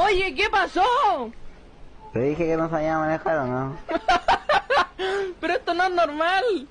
Oye, ¿qué pasó? Te dije que no sabía manejar o no. Pero esto no es normal.